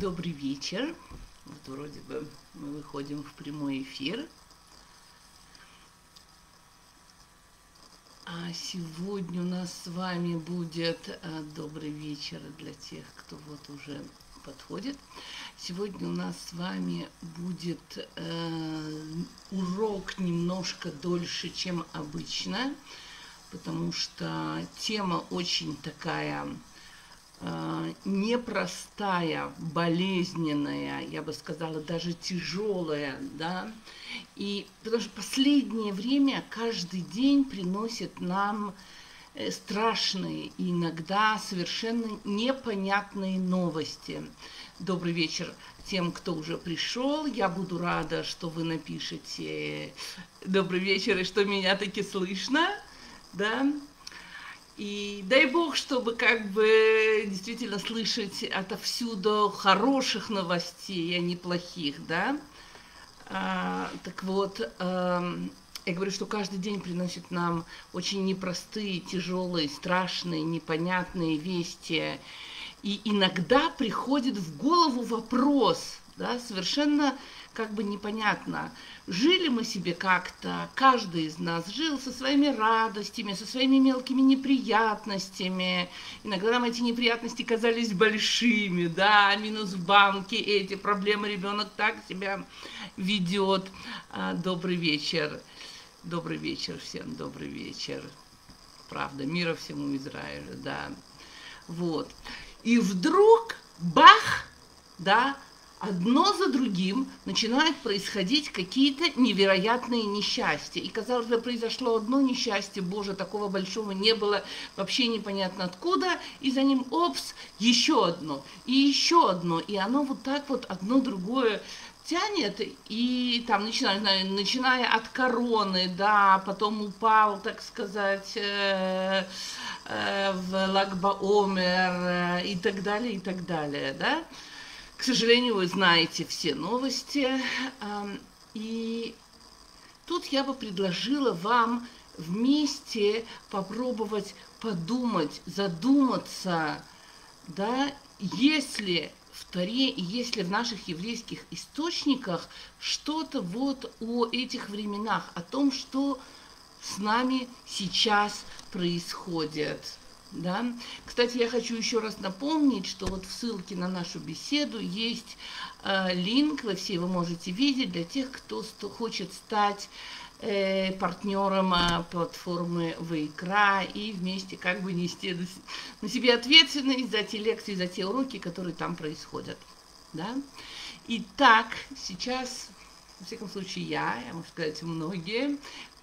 Добрый вечер. Вот вроде бы мы выходим в прямой эфир. А сегодня у нас с вами будет а, добрый вечер для тех, кто вот уже подходит. Сегодня у нас с вами будет э, урок немножко дольше, чем обычно, потому что тема очень такая э, непростая, болезненная, я бы сказала, даже тяжелая, да, и потому что последнее время каждый день приносит нам э, страшные и иногда совершенно непонятные новости. Добрый вечер тем, кто уже пришел. Я буду рада, что вы напишете добрый вечер и что меня таки слышно, да. И дай бог, чтобы как бы действительно слышать отовсюду хороших новостей, а не плохих, да. А, так вот, а, я говорю, что каждый день приносит нам очень непростые, тяжелые, страшные, непонятные вести. И иногда приходит в голову вопрос, да, совершенно как бы непонятно, жили мы себе как-то, каждый из нас жил со своими радостями, со своими мелкими неприятностями. Иногда нам эти неприятности казались большими, да, минус в банке, эти проблемы, ребенок так себя ведет. А, добрый вечер, добрый вечер всем, добрый вечер. Правда, мира всему Израилю, да. Вот. И вдруг, бах, да, одно за другим начинают происходить какие-то невероятные несчастья. И, казалось бы, произошло одно несчастье, боже, такого большого не было, вообще непонятно откуда, и за ним, опс, еще одно, и еще одно, и оно вот так вот одно другое тянет, и там, начиная, начиная от короны, да, потом упал, так сказать, э, э, в Лагбаомер э, и так далее, и так далее, да, к сожалению, вы знаете все новости. И тут я бы предложила вам вместе попробовать подумать, задуматься, да, если в Таре, если в наших еврейских источниках что-то вот о этих временах, о том, что с нами сейчас происходит. Да? Кстати, я хочу еще раз напомнить, что вот в ссылке на нашу беседу есть э, линк, вы все его можете видеть, для тех, кто ст- хочет стать э, партнером э, платформы Вайкра и вместе как бы нести на себе ответственность за те лекции, за те уроки, которые там происходят. Да? Итак, сейчас, во всяком случае, я, я могу сказать, многие,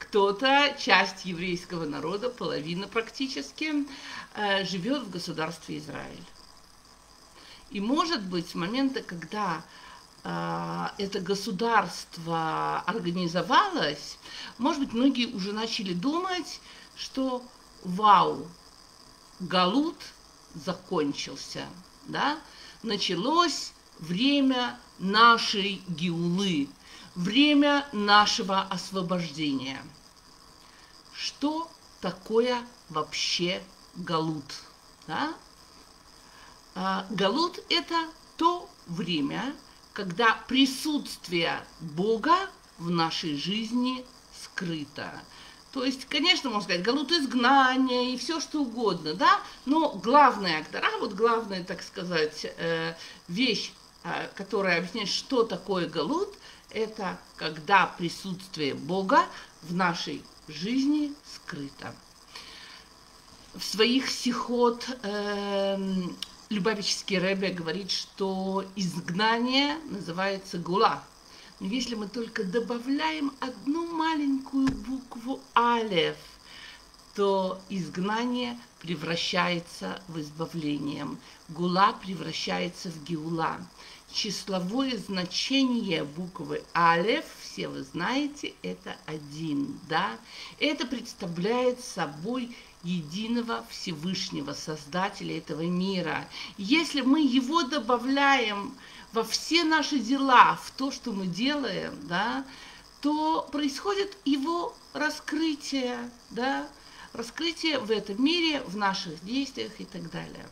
кто-то, часть еврейского народа, половина практически, э, живет в государстве Израиль. И может быть с момента, когда э, это государство организовалось, может быть, многие уже начали думать, что вау, Галут закончился, да, началось время нашей геулы, время нашего освобождения. Что такое вообще галут? Да? А, галут – это то время, когда присутствие Бога в нашей жизни скрыто. То есть, конечно, можно сказать, галут изгнания и все что угодно, да, но главная актора, вот главная, так сказать, э, вещь, э, которая объясняет, что такое галут, это когда присутствие Бога в нашей жизни скрыто. В своих сихот э, Любавический Ребе говорит, что изгнание называется гула. Но если мы только добавляем одну маленькую букву алев, то изгнание превращается в избавлением. Гула превращается в геула числовое значение буквы Алеф, все вы знаете, это один, да? Это представляет собой единого Всевышнего Создателя этого мира. Если мы его добавляем во все наши дела, в то, что мы делаем, да, то происходит его раскрытие, да, раскрытие в этом мире, в наших действиях и так далее.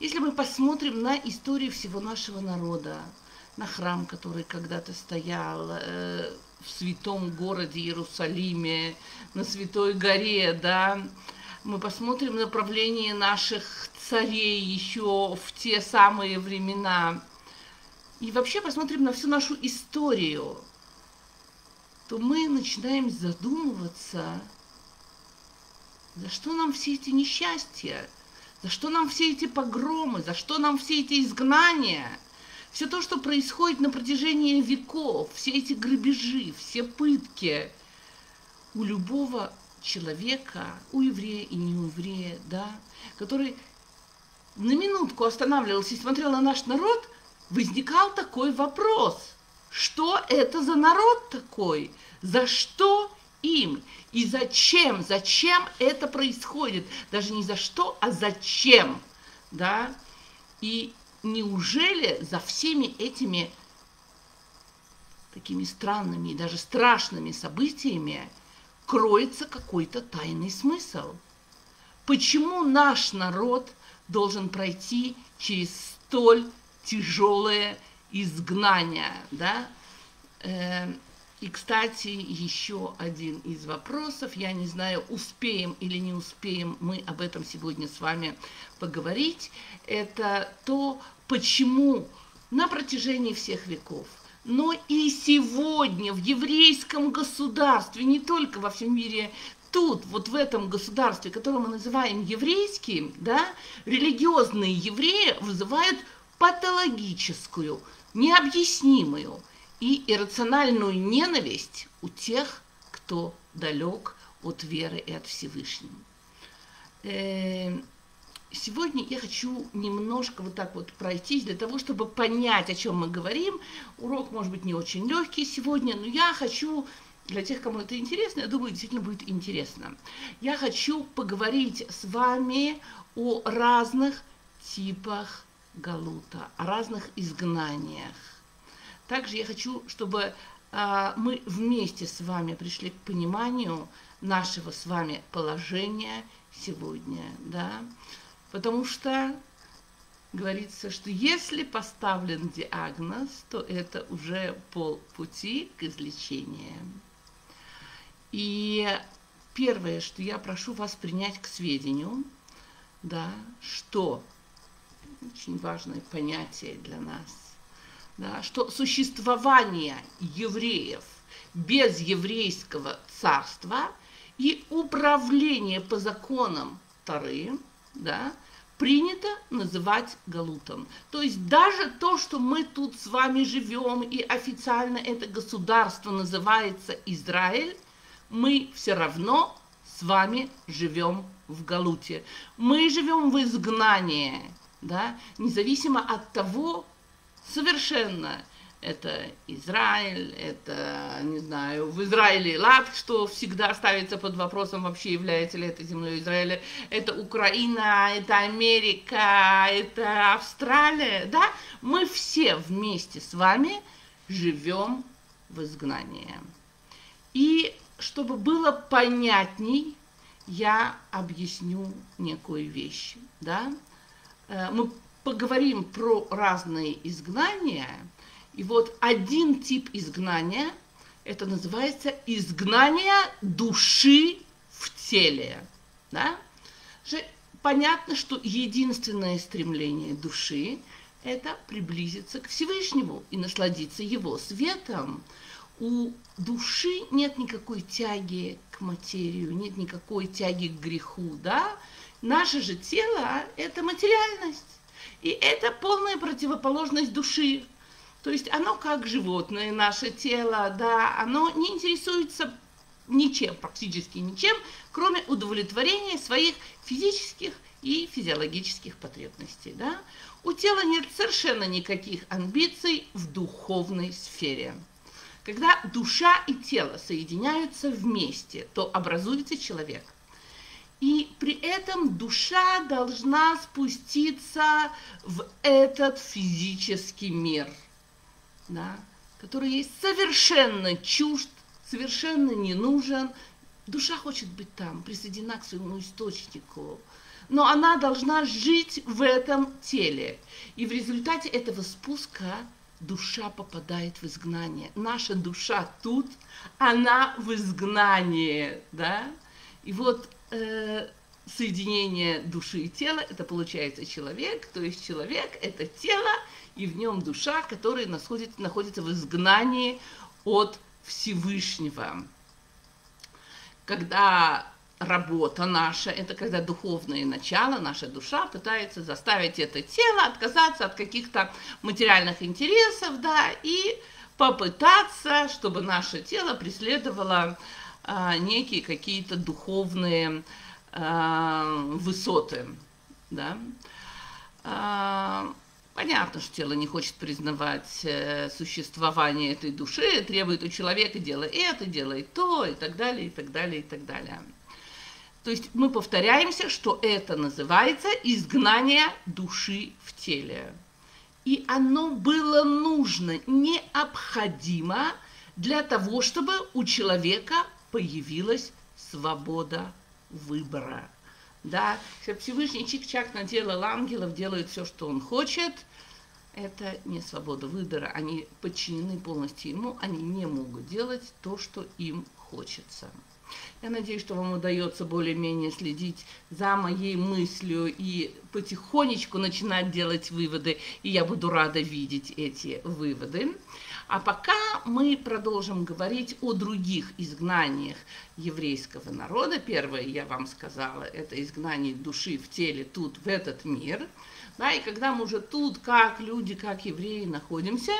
Если мы посмотрим на историю всего нашего народа, на храм, который когда-то стоял э, в святом городе Иерусалиме, на Святой горе, да, мы посмотрим направление наших царей еще в те самые времена, и вообще посмотрим на всю нашу историю, то мы начинаем задумываться, за что нам все эти несчастья, за что нам все эти погромы, за что нам все эти изгнания – все то, что происходит на протяжении веков, все эти грабежи, все пытки у любого человека, у еврея и не еврея, да, который на минутку останавливался и смотрел на наш народ, возникал такой вопрос. Что это за народ такой? За что им? И зачем? Зачем это происходит? Даже не за что, а зачем? Да? И неужели за всеми этими такими странными и даже страшными событиями кроется какой-то тайный смысл? Почему наш народ должен пройти через столь тяжелое изгнание, да? И, кстати, еще один из вопросов, я не знаю, успеем или не успеем мы об этом сегодня с вами поговорить, это то, почему на протяжении всех веков, но и сегодня в еврейском государстве, не только во всем мире, тут, вот в этом государстве, которое мы называем еврейским, да, религиозные евреи вызывают патологическую, необъяснимую и иррациональную ненависть у тех, кто далек от веры и от Всевышнего. Эм, сегодня я хочу немножко вот так вот пройтись для того, чтобы понять, о чем мы говорим. Урок может быть не очень легкий сегодня, но я хочу для тех, кому это интересно, я думаю, действительно будет интересно. Я хочу поговорить с вами о разных типах галута, о разных изгнаниях. Также я хочу, чтобы а, мы вместе с вами пришли к пониманию нашего с вами положения сегодня, да, потому что говорится, что если поставлен диагноз, то это уже полпути к излечению. И первое, что я прошу вас принять к сведению, да, что очень важное понятие для нас – да, что существование евреев без еврейского царства и управление по законам Тары, да, принято называть галутом. То есть даже то, что мы тут с вами живем, и официально это государство называется Израиль, мы все равно с вами живем в галуте. Мы живем в изгнании, да, независимо от того, совершенно. Это Израиль, это, не знаю, в Израиле лад, что всегда ставится под вопросом, вообще является ли это земной Израиля. Это Украина, это Америка, это Австралия, да? Мы все вместе с вами живем в изгнании. И чтобы было понятней, я объясню некую вещь, да? Э, мы поговорим про разные изгнания. И вот один тип изгнания, это называется изгнание души в теле. Да? Понятно, что единственное стремление души – это приблизиться к Всевышнему и насладиться его светом. У души нет никакой тяги к материю, нет никакой тяги к греху, да? Наше же тело – это материальность. И это полная противоположность души. То есть оно как животное, наше тело, да, оно не интересуется ничем, практически ничем, кроме удовлетворения своих физических и физиологических потребностей. Да? У тела нет совершенно никаких амбиций в духовной сфере. Когда душа и тело соединяются вместе, то образуется человек – и при этом душа должна спуститься в этот физический мир, да, который ей совершенно чужд, совершенно не нужен. Душа хочет быть там, присоединена к своему источнику. но она должна жить в этом теле. И в результате этого спуска душа попадает в изгнание. Наша душа тут, она в изгнании, да? И вот э, соединение души и тела, это получается человек, то есть человек – это тело, и в нем душа, которая находится, находится в изгнании от Всевышнего. Когда работа наша, это когда духовное начало, наша душа пытается заставить это тело отказаться от каких-то материальных интересов, да, и попытаться, чтобы наше тело преследовало а, некие какие-то духовные а, высоты, да. А, Понятно, что тело не хочет признавать э, существование этой души, требует у человека делай это, делай то, и так далее, и так далее, и так далее. То есть мы повторяемся, что это называется изгнание души в теле. И оно было нужно, необходимо для того, чтобы у человека появилась свобода выбора. Да, Всевышний чик-чак наделал ангелов, делает все, что он хочет – это не свобода выбора. Они подчинены полностью ему, они не могут делать то, что им хочется. Я надеюсь, что вам удается более-менее следить за моей мыслью и потихонечку начинать делать выводы, и я буду рада видеть эти выводы. А пока мы продолжим говорить о других изгнаниях еврейского народа. Первое, я вам сказала, это изгнание души в теле тут, в этот мир – да, и когда мы уже тут, как люди, как евреи находимся,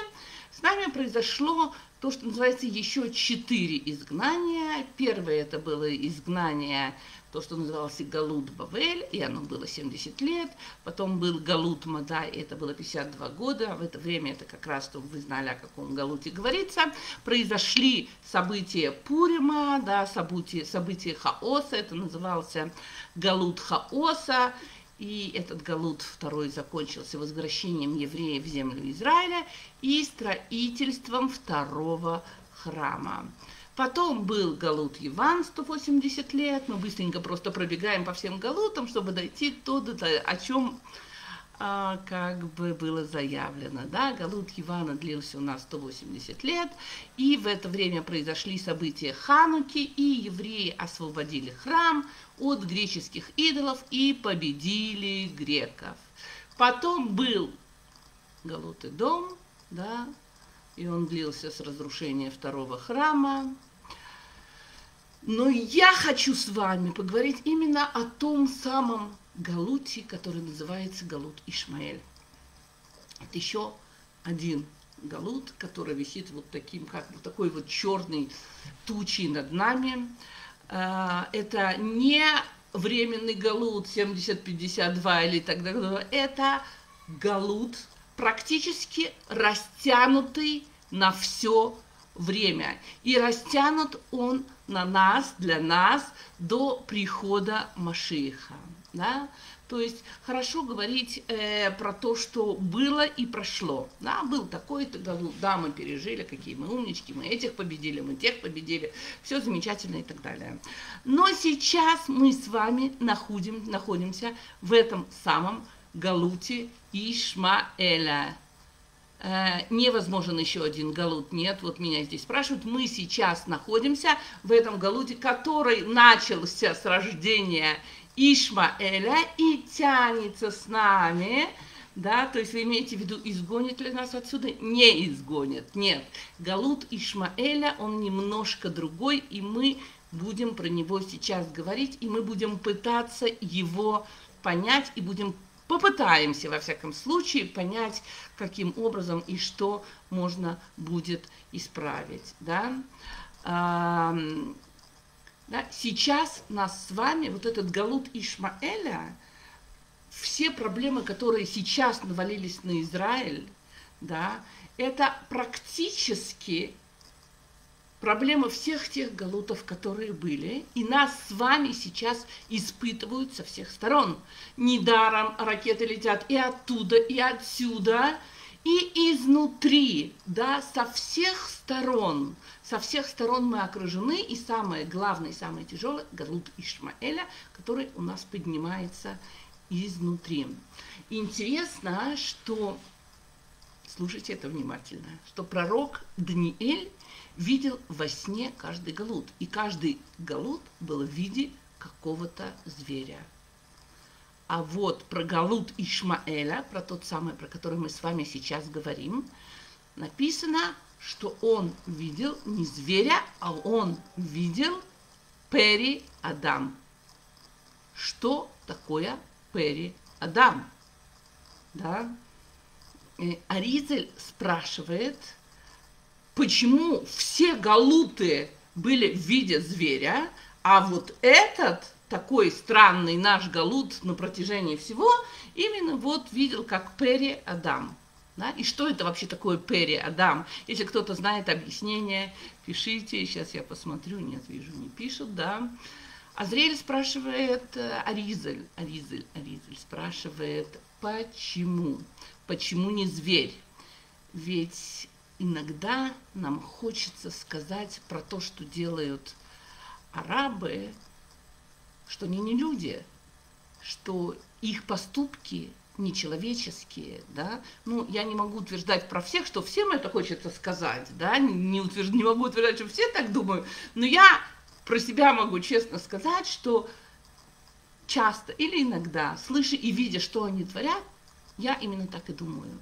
с нами произошло то, что называется еще четыре изгнания. Первое это было изгнание, то, что называлось Галут Бавель, и оно было 70 лет. Потом был Галут Мадай, и это было 52 года. В это время, это как раз, чтобы вы знали, о каком Галуте говорится, произошли события Пурима, да, события, события Хаоса, это назывался Галут Хаоса. И этот Галут второй закончился возвращением евреев в землю Израиля и строительством второго храма. Потом был Галут Иван 180 лет. Мы быстренько просто пробегаем по всем Галутам, чтобы дойти туда, о чем а, как бы было заявлено. Да? Галут Ивана длился у нас 180 лет, и в это время произошли события Хануки, и евреи освободили храм от греческих идолов и победили греков. Потом был Галут и дом, да, и он длился с разрушения второго храма. Но я хочу с вами поговорить именно о том самом Галути, который называется Галут Ишмаэль. Это еще один Галут, который висит вот таким, как вот такой вот черной тучей над нами. А, это не временный Галут 70-52 или так далее. Это Галут практически растянутый на все время. И растянут он на нас, для нас, до прихода Машииха. Да? То есть хорошо говорить э, про то, что было и прошло. Да, был такой-то году, да, мы пережили, какие мы умнички, мы этих победили, мы тех победили, все замечательно и так далее. Но сейчас мы с вами находим, находимся в этом самом Галуте Ишмаэля. Э, невозможен еще один галут. Нет, вот меня здесь спрашивают. Мы сейчас находимся в этом галуте, который начался с рождения Ишмаэля и тянется с нами, да, то есть вы имеете в виду, изгонит ли нас отсюда? Не изгонит, нет. Галут Ишмаэля, он немножко другой, и мы будем про него сейчас говорить, и мы будем пытаться его понять, и будем попытаемся, во всяком случае, понять, каким образом и что можно будет исправить, да. Да? Сейчас нас с вами, вот этот Галут Ишмаэля, все проблемы, которые сейчас навалились на Израиль, да, это практически проблемы всех тех галутов, которые были, и нас с вами сейчас испытывают со всех сторон. Недаром ракеты летят и оттуда, и отсюда, и изнутри, да, со всех сторон, со всех сторон мы окружены, и самое главное, и самое тяжелое, Галут Ишмаэля, который у нас поднимается изнутри. Интересно, что, слушайте это внимательно, что пророк Даниэль видел во сне каждый галут, и каждый галут был в виде какого-то зверя. А вот про Галут Ишмаэля, про тот самый, про который мы с вами сейчас говорим, написано, что он видел не зверя, а он видел Пери Адам. Что такое Пери Адам? Да? И Аризель спрашивает, почему все галуты были в виде зверя, а вот этот такой странный наш Галут на протяжении всего, именно вот видел как Пери Адам. Да? И что это вообще такое Пери Адам? Если кто-то знает объяснение, пишите. Сейчас я посмотрю. Нет, вижу, не пишут, да. Азриэль спрашивает, э, Аризель, Аризель, Аризель спрашивает, почему? Почему не зверь? Ведь иногда нам хочется сказать про то, что делают арабы, что они не люди, что их поступки нечеловеческие, да, ну, я не могу утверждать про всех, что всем это хочется сказать, да, не, утвержд... не могу утверждать, что все так думают, но я про себя могу честно сказать, что часто или иногда, слыша и видя, что они творят, я именно так и думаю.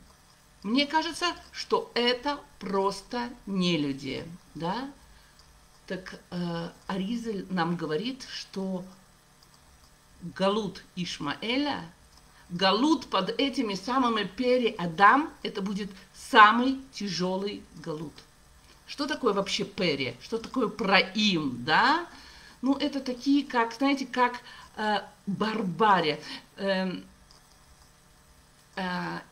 Мне кажется, что это просто не люди, да. Так э, Аризель нам говорит, что Галут Ишмаэля, Галут под этими самыми пери Адам, это будет самый тяжелый Галут. Что такое вообще пери? Что такое проим, да? Ну, это такие, как, знаете, как э, барбария. Э, э,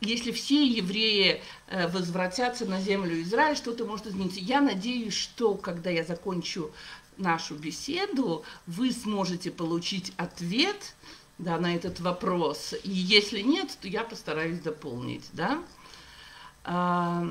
если все евреи э, возвратятся на землю Израиля, что-то может измениться. Я надеюсь, что когда я закончу нашу беседу, вы сможете получить ответ да, на этот вопрос. И если нет, то я постараюсь дополнить. Да? А,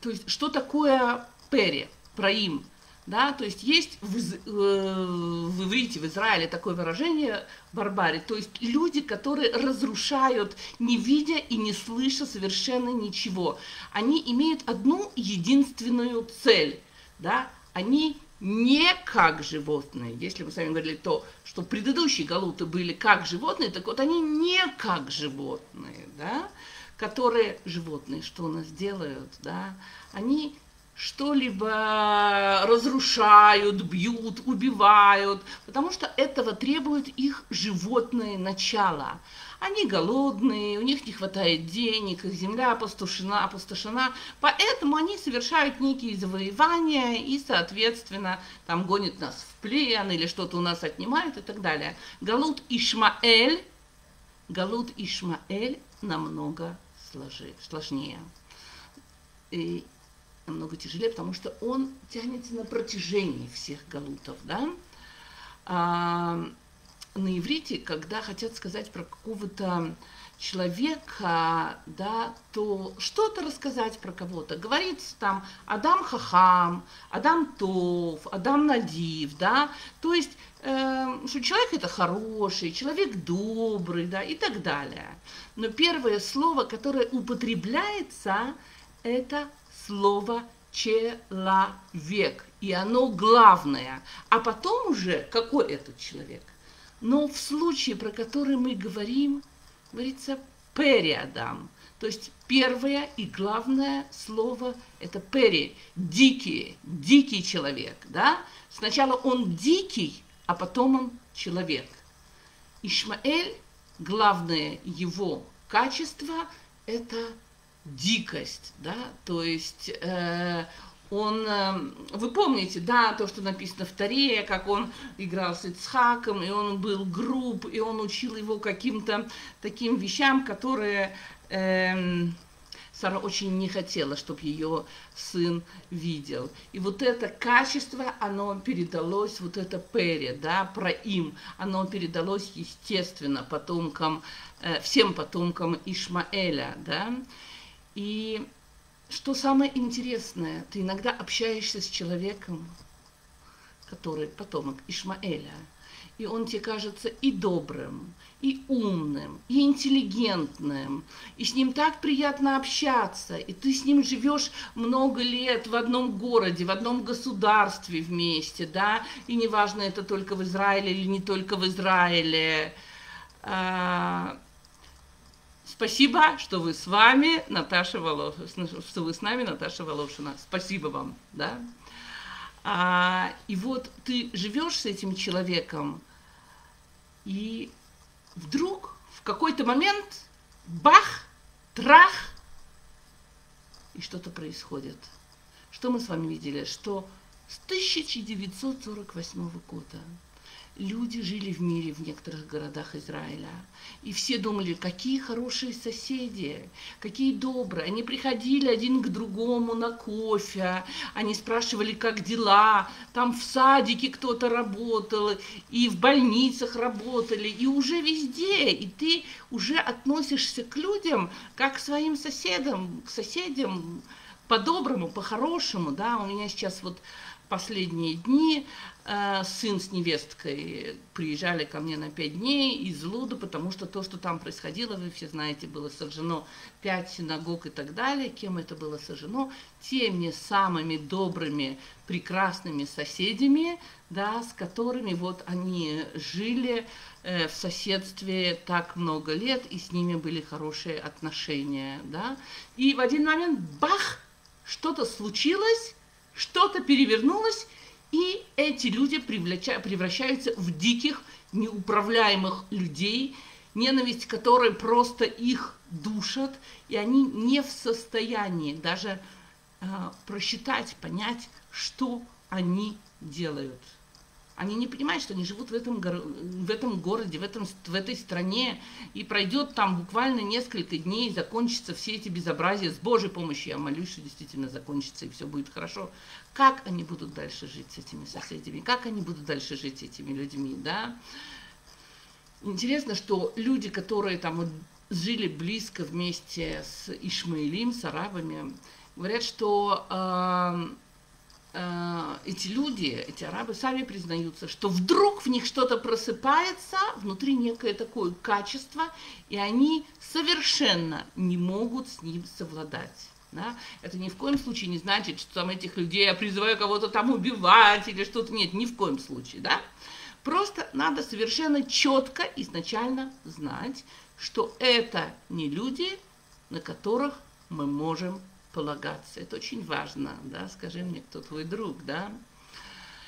то есть, что такое пери, проим? Да, то есть есть в, э, в иврите, в Израиле такое выражение барбари, то есть люди, которые разрушают, не видя и не слыша совершенно ничего. Они имеют одну единственную цель, да, они не как животные. Если мы с вами говорили то, что предыдущие галуты были как животные, так вот они не как животные, да, которые животные, что у нас делают, да, они что-либо разрушают, бьют, убивают, потому что этого требует их животное начало. Они голодные, у них не хватает денег, их земля опустошена, опустошена, поэтому они совершают некие завоевания и, соответственно, там гонят нас в плен или что-то у нас отнимают и так далее. Галут Ишмаэль, Галут Ишмаэль намного сложнее. И намного тяжелее, потому что он тянется на протяжении всех галутов, да. А, на иврите, когда хотят сказать про какого-то человека, да, то что-то рассказать про кого-то. Говорится там Адам Хахам, Адам Тов, Адам Надив, да, то есть, э, что человек это хороший, человек добрый, да, и так далее. Но первое слово, которое употребляется, это слово человек, и оно главное. А потом уже, какой этот человек – но в случае, про который мы говорим, говорится периадам. То есть первое и главное слово это пери, дикий, дикий человек, да? Сначала он дикий, а потом он человек. Ишмаэль, главное его качество это дикость, да, то есть э, он, эм, вы помните, да, то, что написано в Таре, как он играл с Ицхаком, и он был груб, и он учил его каким-то таким вещам, которые эм, Сара очень не хотела, чтобы ее сын видел. И вот это качество, оно передалось, вот это пере, да, про им, оно передалось, естественно, потомкам, э, всем потомкам Ишмаэля, да. И что самое интересное, ты иногда общаешься с человеком, который потомок Ишмаэля, и он тебе кажется и добрым, и умным, и интеллигентным, и с ним так приятно общаться, и ты с ним живешь много лет в одном городе, в одном государстве вместе, да, и неважно, это только в Израиле или не только в Израиле. Спасибо, что вы с вами, Наташа Волошина, что вы с нами, Наташа Волошина. Спасибо вам, да. А, и вот ты живешь с этим человеком, и вдруг в какой-то момент бах, трах, и что-то происходит. Что мы с вами видели? Что с 1948 года люди жили в мире в некоторых городах Израиля. И все думали, какие хорошие соседи, какие добрые. Они приходили один к другому на кофе, они спрашивали, как дела. Там в садике кто-то работал, и в больницах работали, и уже везде. И ты уже относишься к людям, как к своим соседям, к соседям, по-доброму, по-хорошему, да, у меня сейчас вот последние дни э, сын с невесткой приезжали ко мне на пять дней из Луда, потому что то, что там происходило, вы все знаете, было сожжено пять синагог и так далее. Кем это было сожжено? Теми самыми добрыми, прекрасными соседями, да, с которыми вот они жили э, в соседстве так много лет, и с ними были хорошие отношения, да. И в один момент, бах, что-то случилось, что-то перевернулось, и эти люди превращаются в диких, неуправляемых людей, ненависть которой просто их душат, и они не в состоянии даже э, просчитать, понять, что они делают. Они не понимают, что они живут в этом, в этом городе, в, этом, в этой стране, и пройдет там буквально несколько дней, закончатся все эти безобразия. С Божьей помощью я молюсь, что действительно закончится, и все будет хорошо. Как они будут дальше жить с этими соседями? Как они будут дальше жить с этими людьми, да? Интересно, что люди, которые там вот жили близко вместе с Ишмаилим, с арабами, говорят, что Э, эти люди, эти арабы сами признаются, что вдруг в них что-то просыпается, внутри некое такое качество, и они совершенно не могут с ним совладать. Да? Это ни в коем случае не значит, что там этих людей я призываю кого-то там убивать или что-то. Нет, ни в коем случае. Да? Просто надо совершенно четко изначально знать, что это не люди, на которых мы можем полагаться. Это очень важно, да, скажи мне, кто твой друг, да.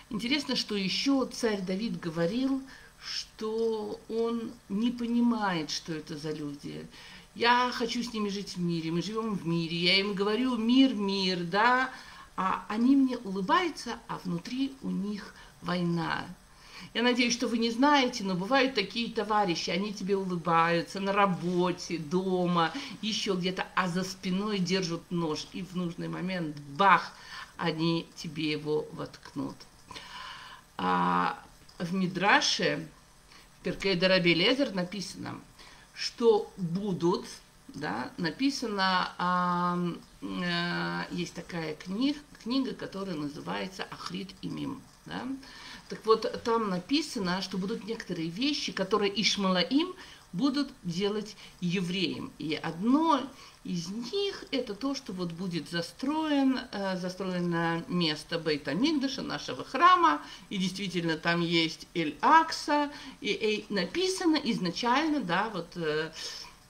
Интересно, что еще царь Давид говорил, что он не понимает, что это за люди. Я хочу с ними жить в мире, мы живем в мире, я им говорю мир, мир, да, а они мне улыбаются, а внутри у них война. Я надеюсь, что вы не знаете, но бывают такие товарищи, они тебе улыбаются на работе, дома, еще где-то, а за спиной держат нож, и в нужный момент, бах, они тебе его воткнут. А в Мидраше, в Перкей Лезер написано, что будут, да, написано, а, а, есть такая книга, книга, которая называется Ахрид Имим, да, так вот, там написано, что будут некоторые вещи, которые Ишмалаим будут делать евреям. И одно из них это то, что вот будет застроен, э, застроено место Бейта Мигдаша, нашего храма, и действительно там есть Эль-Акса, и, и написано изначально, да, вот э,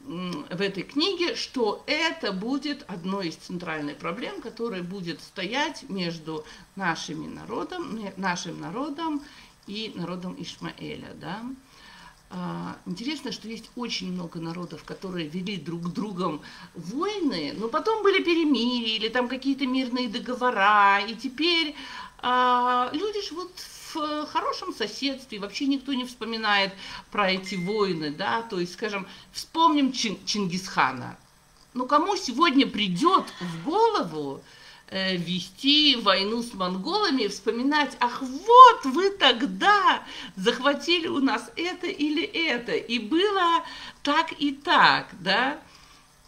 в этой книге, что это будет одной из центральных проблем, которая будет стоять между нашими народом, нашим народом и народом Ишмаэля. Да? А, интересно, что есть очень много народов, которые вели друг с другом войны, но потом были перемирия или там какие-то мирные договора, и теперь а, люди живут в хорошем соседстве, вообще никто не вспоминает про эти войны, да, то есть, скажем, вспомним Чин Чингисхана. Ну, кому сегодня придет в голову э, вести войну с монголами вспоминать, ах, вот вы тогда захватили у нас это или это, и было так и так, да,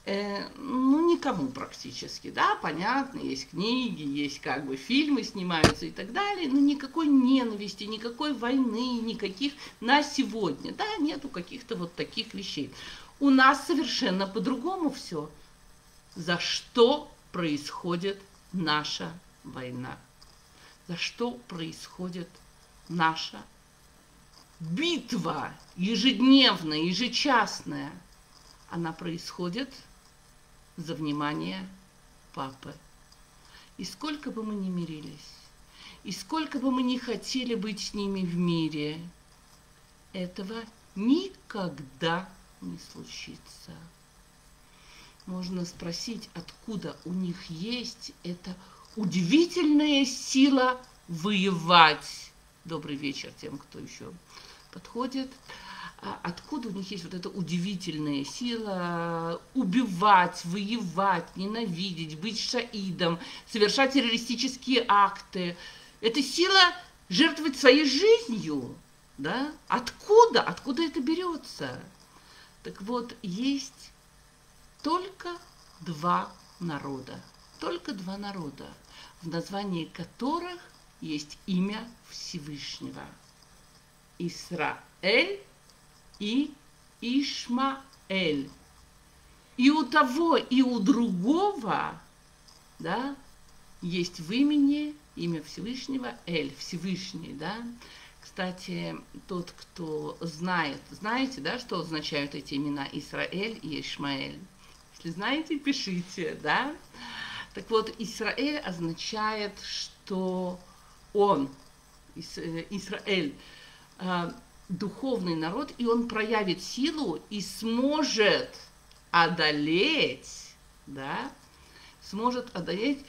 э, ну, никому практически, да, понятно, есть книги, есть как бы фильмы снимаются и так далее, но никакой ненависти, никакой войны, никаких на сегодня, да, нету каких-то вот таких вещей. У нас совершенно по-другому все. За что происходит наша война? За что происходит наша битва ежедневная, ежечасная? Она происходит за внимание папы. И сколько бы мы ни мирились, и сколько бы мы ни хотели быть с ними в мире, этого никогда не случится. Можно спросить, откуда у них есть эта удивительная сила воевать. Добрый вечер тем, кто еще подходит. А откуда у них есть вот эта удивительная сила убивать, воевать, ненавидеть, быть шаидом, совершать террористические акты. Это сила жертвовать своей жизнью. Да? Откуда? Откуда это берется? Так вот, есть только два народа. Только два народа, в названии которых есть имя Всевышнего. Исраэль и Ишмаэль. И у того, и у другого, да, есть в имени имя Всевышнего Эль, Всевышний, да. Кстати, тот, кто знает, знаете, да, что означают эти имена Исраэль и Ишмаэль? Если знаете, пишите, да. Так вот, Израиль означает, что он, э, Израиль, э, духовный народ, и он проявит силу и сможет одолеть, да, сможет одолеть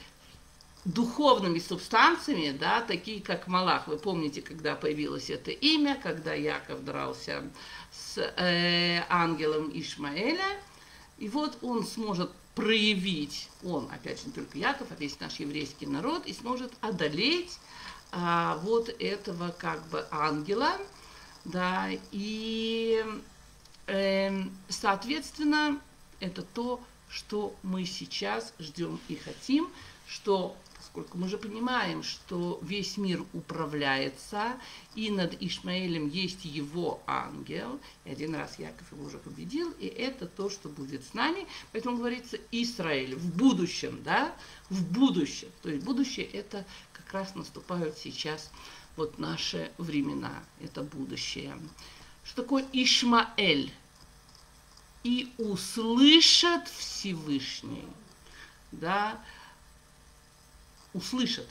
духовными субстанциями, да, такие как Малах. Вы помните, когда появилось это имя, когда Яков дрался с э, ангелом Ишмаэля, и вот он сможет проявить, он, опять же, не только Яков, а весь наш еврейский народ, и сможет одолеть а, вот этого как бы ангела, да, и, э, соответственно, это то, что мы сейчас ждем и хотим, что поскольку мы же понимаем, что весь мир управляется, и над Ишмаэлем есть его ангел, и один раз Яков его уже победил, и это то, что будет с нами, поэтому говорится Израиль в будущем, да, в будущем, то есть будущее это как раз наступают сейчас вот наши времена, это будущее. Что такое Ишмаэль? И услышат Всевышний, да, услышат.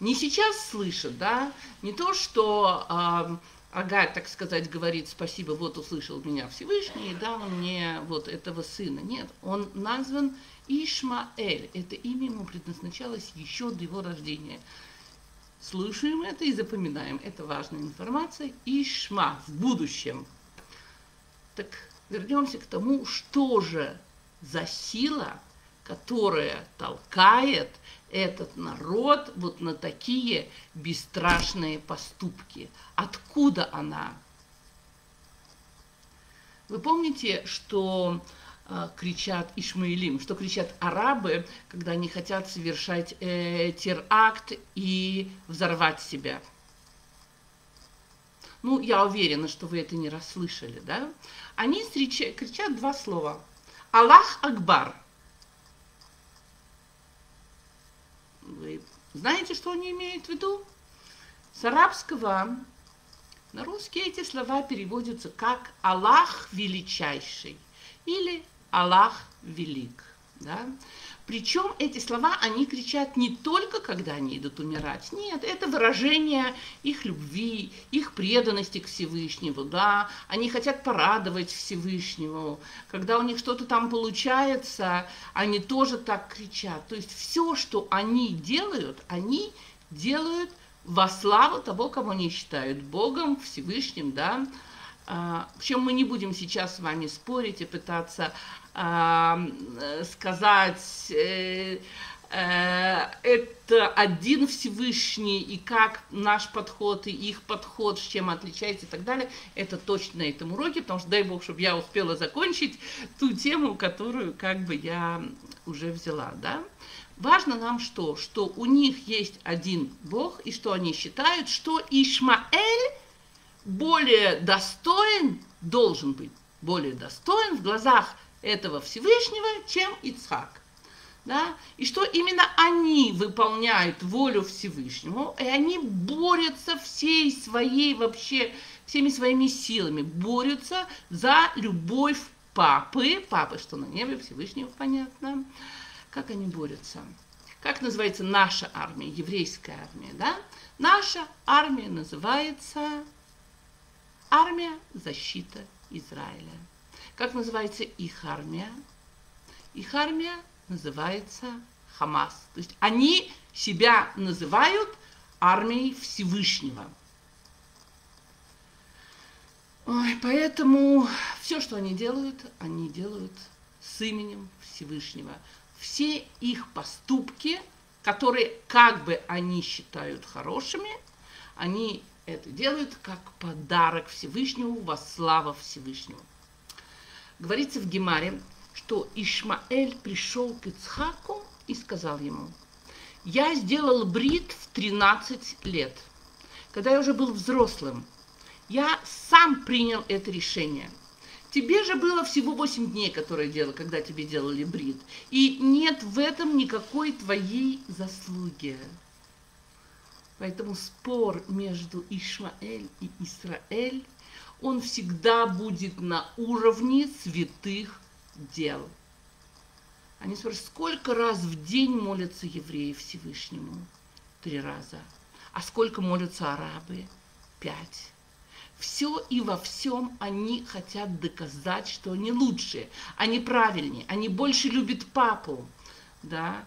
Не сейчас слышат, да, не то, что э, Агарь, так сказать, говорит спасибо, вот услышал меня Всевышний и дал мне вот этого сына. Нет, он назван Ишмаэль. Это имя ему предназначалось еще до его рождения. Слушаем это и запоминаем. Это важная информация. Ишма в будущем. Так вернемся к тому, что же за сила, которая толкает этот народ вот на такие бесстрашные поступки. Откуда она? Вы помните, что э, кричат Ишмаилим, что кричат арабы, когда они хотят совершать э, теракт и взорвать себя? Ну, я уверена, что вы это не расслышали, да? Они кричат два слова. Аллах Акбар – Вы знаете, что они имеют в виду? С арабского на русский эти слова переводятся как «Аллах величайший» или «Аллах велик». Да? Причем эти слова они кричат не только, когда они идут умирать. Нет, это выражение их любви, их преданности к Всевышнему. Да? Они хотят порадовать Всевышнему. Когда у них что-то там получается, они тоже так кричат. То есть все, что они делают, они делают во славу того, кого они считают Богом, Всевышним, да, а, Причем мы не будем сейчас с вами спорить и пытаться сказать, э, э, это один Всевышний, и как наш подход и их подход, с чем отличается и так далее, это точно на этом уроке, потому что дай Бог, чтобы я успела закончить ту тему, которую как бы я уже взяла, да. Важно нам что? Что у них есть один Бог, и что они считают, что Ишмаэль более достоин, должен быть более достоин в глазах этого Всевышнего, чем Ицхак. Да? И что именно они выполняют волю Всевышнему, и они борются всей своей вообще, всеми своими силами, борются за любовь папы, папы, что на небе, Всевышнего, понятно, как они борются. Как называется наша армия, еврейская армия, да? Наша армия называется армия защиты Израиля. Как называется их армия? Их армия называется Хамас. То есть они себя называют армией Всевышнего. Ой, поэтому все, что они делают, они делают с именем Всевышнего все их поступки, которые как бы они считают хорошими, они это делают как подарок Всевышнему во славу Всевышнему. Говорится в Гемаре, что Ишмаэль пришел к Ицхаку и сказал ему, я сделал брит в 13 лет, когда я уже был взрослым. Я сам принял это решение – Тебе же было всего 8 дней, которые делал, когда тебе делали брит. И нет в этом никакой твоей заслуги. Поэтому спор между Ишмаэль и Израиль, он всегда будет на уровне святых дел. Они спрашивают, сколько раз в день молятся евреи Всевышнему? Три раза. А сколько молятся арабы? Пять все и во всем они хотят доказать, что они лучшие, они правильнее, они больше любят папу, да.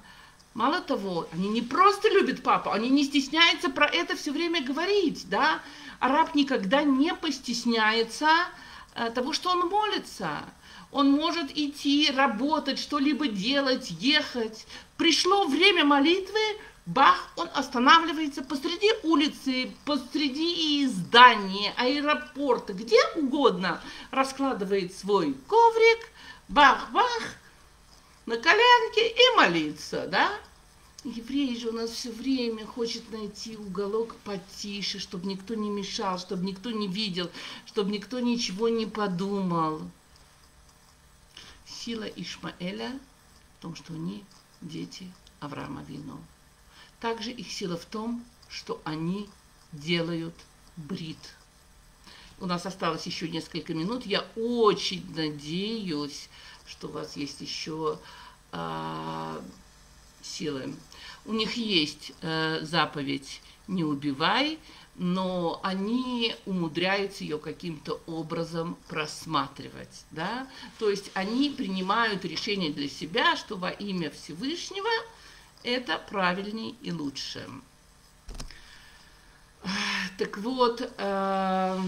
Мало того, они не просто любят папу, они не стесняются про это все время говорить, да. Араб никогда не постесняется э, того, что он молится. Он может идти, работать, что-либо делать, ехать. Пришло время молитвы, Бах, он останавливается посреди улицы, посреди здания, аэропорта, где угодно, раскладывает свой коврик, бах-бах, на коленке и молится, да? Еврей же у нас все время хочет найти уголок потише, чтобы никто не мешал, чтобы никто не видел, чтобы никто ничего не подумал. Сила Ишмаэля в том, что они дети Авраама Вину. Также их сила в том, что они делают брит. У нас осталось еще несколько минут. Я очень надеюсь, что у вас есть еще э, силы. У них есть э, заповедь «не убивай», но они умудряются ее каким-то образом просматривать. Да? То есть они принимают решение для себя, что во имя Всевышнего – это правильнее и лучше. Так вот, э,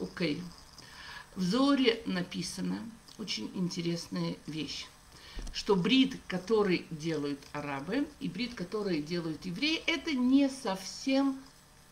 окей. В Зоре написано очень интересная вещь, что брит, который делают арабы, и брит, который делают евреи, это не совсем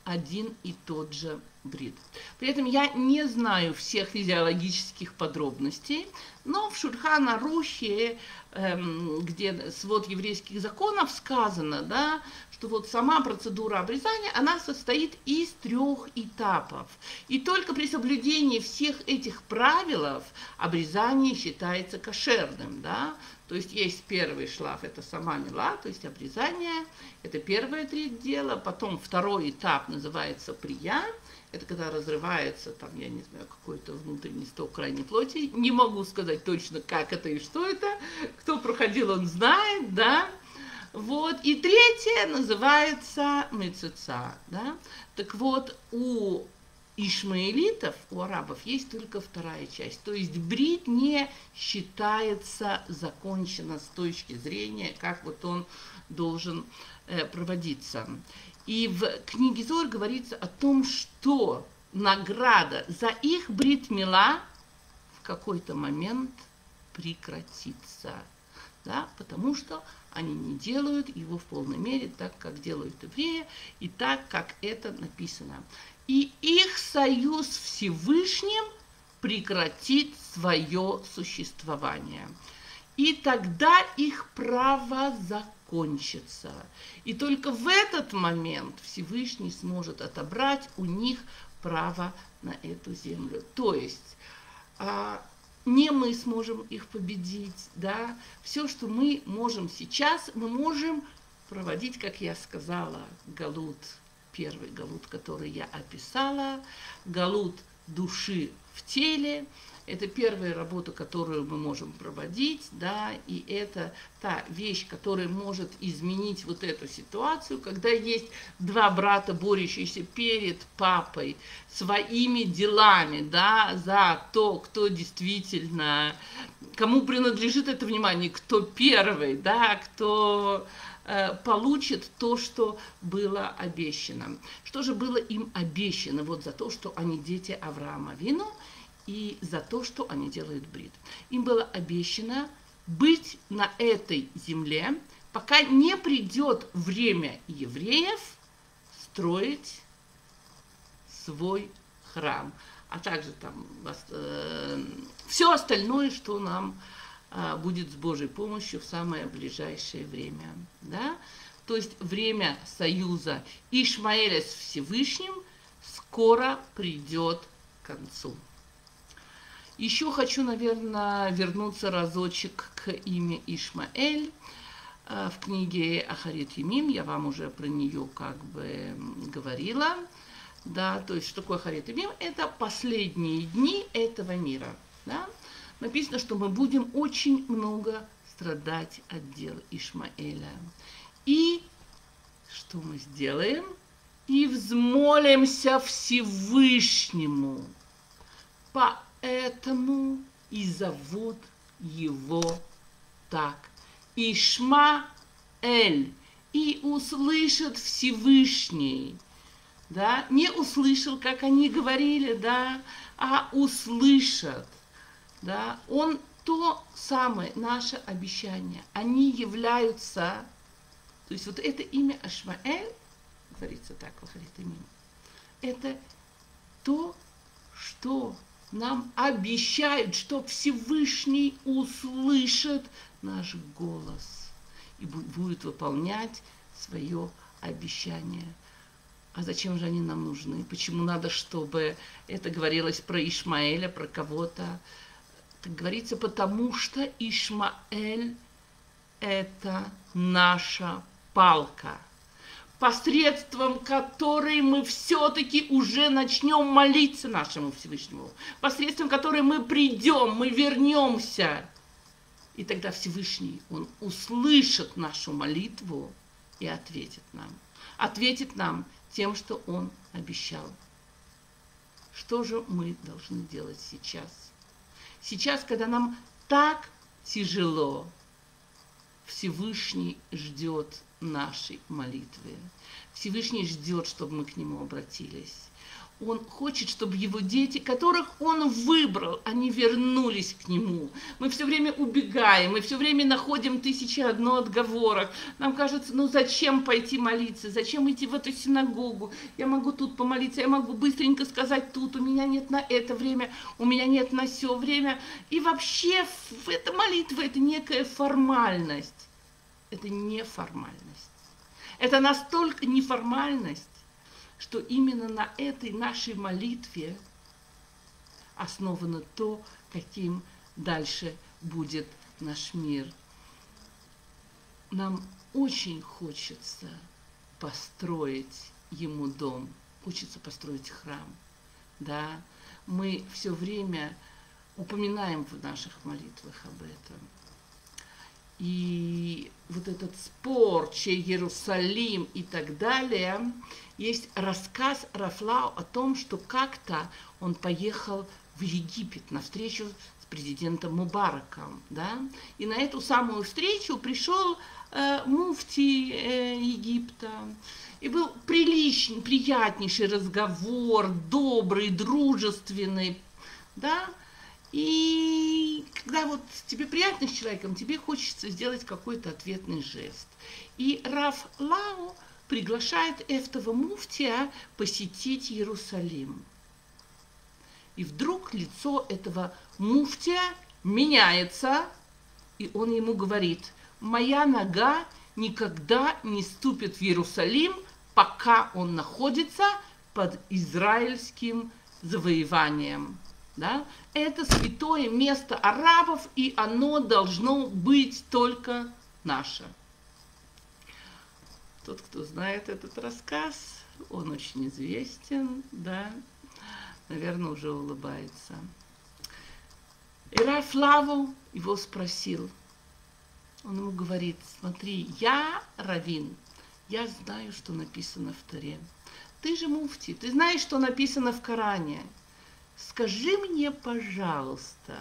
один и тот же брит. При этом я не знаю всех физиологических подробностей, но в Шульхана Рухе, эм, где свод еврейских законов, сказано, да, что вот сама процедура обрезания, она состоит из трех этапов. И только при соблюдении всех этих правил обрезание считается кошерным. Да? То есть есть первый шлаф, это сама мила, то есть обрезание, это первое треть дела. Потом второй этап называется прия, это когда разрывается, там, я не знаю, какой-то внутренний сток крайней плоти. Не могу сказать точно, как это и что это. Кто проходил, он знает, да. Вот. И третье называется мецеца, да. Так вот, у ишмаэлитов, у арабов, есть только вторая часть. То есть брит не считается закончено с точки зрения, как вот он должен э, проводиться. И в книге Зор говорится о том, что награда за их бритмила в какой-то момент прекратится. да, потому что они не делают его в полной мере так, как делают евреи, и так, как это написано. И их союз Всевышним прекратит свое существование. И тогда их право закончится. И только в этот момент Всевышний сможет отобрать у них право на эту землю. То есть а, не мы сможем их победить, да, все, что мы можем сейчас, мы можем проводить, как я сказала, галут, первый галут, который я описала, галут души в теле, это первая работа, которую мы можем проводить, да, и это та вещь, которая может изменить вот эту ситуацию, когда есть два брата, борющиеся перед папой своими делами, да, за то, кто действительно, кому принадлежит это внимание, кто первый, да, кто получит то, что было обещано. Что же было им обещано вот за то, что они дети Авраама Вину – и за то, что они делают брит. Им было обещано быть на этой земле, пока не придет время евреев строить свой храм, а также там э, все остальное, что нам э, будет с Божьей помощью в самое ближайшее время. Да? То есть время союза Ишмаэля с Всевышним скоро придет к концу. Еще хочу, наверное, вернуться разочек к имя Ишмаэль. Э, в книге Ахарит Емим, я вам уже про нее как бы говорила. Да, то есть, что такое Ахарит Емим? Это последние дни этого мира. Да? Написано, что мы будем очень много страдать от дел Ишмаэля. И что мы сделаем? И взмолимся Всевышнему по Поэтому и зовут его так. Ишма Эль. И услышит Всевышний. Да? Не услышал, как они говорили, да, а услышат. Да? Он то самое, наше обещание. Они являются, то есть вот это имя Ашмаэль, говорится так, говорит имя, это то, что нам обещают, что Всевышний услышит наш голос и будет выполнять свое обещание. А зачем же они нам нужны? Почему надо, чтобы это говорилось про Ишмаэля, про кого-то? Так говорится, потому что Ишмаэль – это наша палка – посредством которой мы все-таки уже начнем молиться нашему Всевышнему, посредством которой мы придем, мы вернемся. И тогда Всевышний, Он услышит нашу молитву и ответит нам. Ответит нам тем, что Он обещал. Что же мы должны делать сейчас? Сейчас, когда нам так тяжело, Всевышний ждет нашей молитвы. Всевышний ждет, чтобы мы к Нему обратились. Он хочет, чтобы его дети, которых он выбрал, они вернулись к нему. Мы все время убегаем, мы все время находим тысячи одно отговорок. Нам кажется, ну зачем пойти молиться, зачем идти в эту синагогу? Я могу тут помолиться, я могу быстренько сказать тут, у меня нет на это время, у меня нет на все время. И вообще эта молитва – это некая формальность. Это не формальность. Это настолько неформальность, что именно на этой нашей молитве основано то, каким дальше будет наш мир. Нам очень хочется построить ему дом, хочется построить храм. Да? Мы все время упоминаем в наших молитвах об этом. И вот этот спор, чей Иерусалим и так далее, есть рассказ Рафлау о том, что как-то он поехал в Египет на встречу с президентом Мубараком, да, и на эту самую встречу пришел э, муфти э, Египта, и был приличный, приятнейший разговор, добрый, дружественный, да, и когда вот тебе приятно с человеком, тебе хочется сделать какой-то ответный жест. И Раф Лау приглашает этого муфтия посетить Иерусалим. И вдруг лицо этого муфтия меняется, и он ему говорит, моя нога никогда не ступит в Иерусалим, пока он находится под израильским завоеванием. Да? Это святое место арабов, и оно должно быть только наше. Тот, кто знает этот рассказ, он очень известен, да, наверное, уже улыбается. И Раф Лаву его спросил. Он ему говорит, смотри, я равин, я знаю, что написано в Таре. Ты же муфти, ты знаешь, что написано в Коране. Скажи мне, пожалуйста,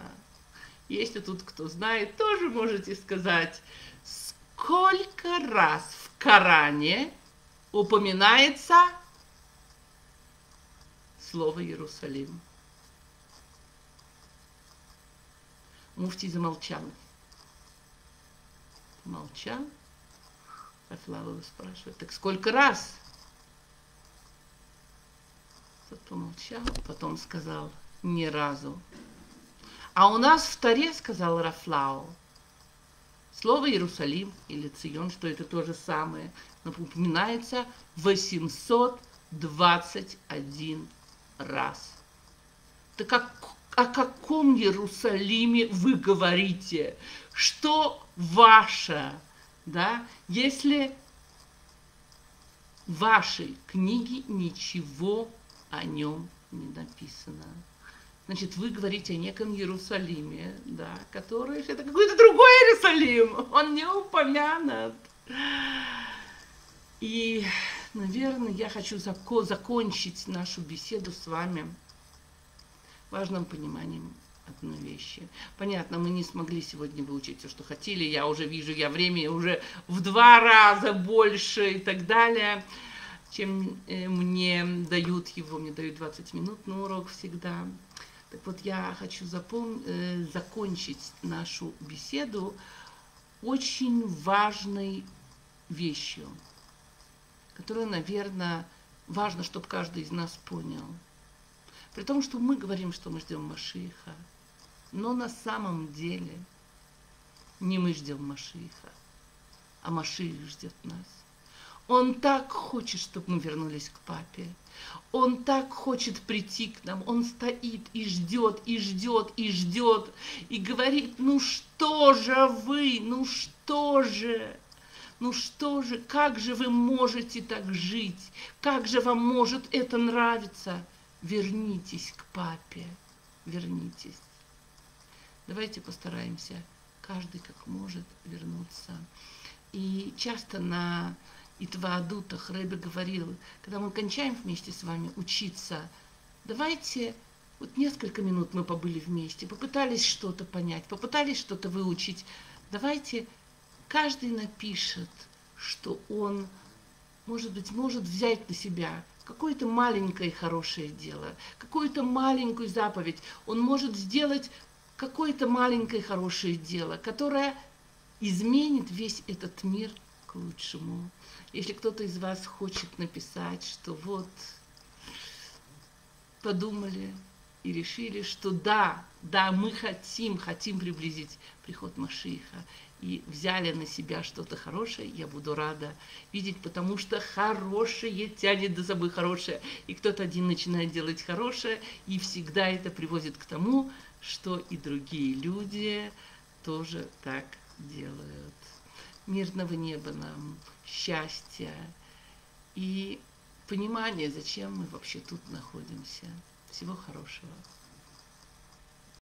если тут кто знает, тоже можете сказать, сколько раз Коране упоминается слово Иерусалим. Муфтий замолчал. Молчал. Афлава спрашивает, так сколько раз? Тот помолчал, потом сказал, ни разу. А у нас в Таре, сказал Рафлау, слово Иерусалим или Цион, что это то же самое, упоминается 821 раз. Так как, о каком Иерусалиме вы говорите? Что ваше? Да? Если в вашей книге ничего о нем не написано. Значит, вы говорите о неком Иерусалиме, да, который это какой-то другой Иерусалим, он не упомянут. И наверное, я хочу закончить нашу беседу с вами важным пониманием одной вещи. Понятно, мы не смогли сегодня выучить все, что хотели. Я уже вижу, я времени уже в два раза больше и так далее, чем э, мне дают его. Мне дают 20 минут на урок всегда. Так вот, я хочу запом... Э, закончить нашу беседу очень важной вещью – которую, наверное, важно, чтобы каждый из нас понял. При том, что мы говорим, что мы ждем Машиха, но на самом деле не мы ждем Машиха, а Маших ждет нас. Он так хочет, чтобы мы вернулись к папе. Он так хочет прийти к нам. Он стоит и ждет, и ждет, и ждет. И говорит, ну что же вы, ну что же? Ну что же, как же вы можете так жить? Как же вам может это нравиться? Вернитесь к папе, вернитесь. Давайте постараемся, каждый как может вернуться. И часто на Итваадутах Рэбе говорил, когда мы кончаем вместе с вами учиться, давайте вот несколько минут мы побыли вместе, попытались что-то понять, попытались что-то выучить. Давайте каждый напишет, что он, может быть, может взять на себя какое-то маленькое хорошее дело, какую-то маленькую заповедь. Он может сделать какое-то маленькое хорошее дело, которое изменит весь этот мир к лучшему. Если кто-то из вас хочет написать, что вот подумали и решили, что да, да, мы хотим, хотим приблизить приход Машиха, и взяли на себя что-то хорошее, я буду рада видеть, потому что хорошее тянет за собой хорошее. И кто-то один начинает делать хорошее, и всегда это приводит к тому, что и другие люди тоже так делают. Мирного неба нам, счастья и понимания, зачем мы вообще тут находимся. Всего хорошего.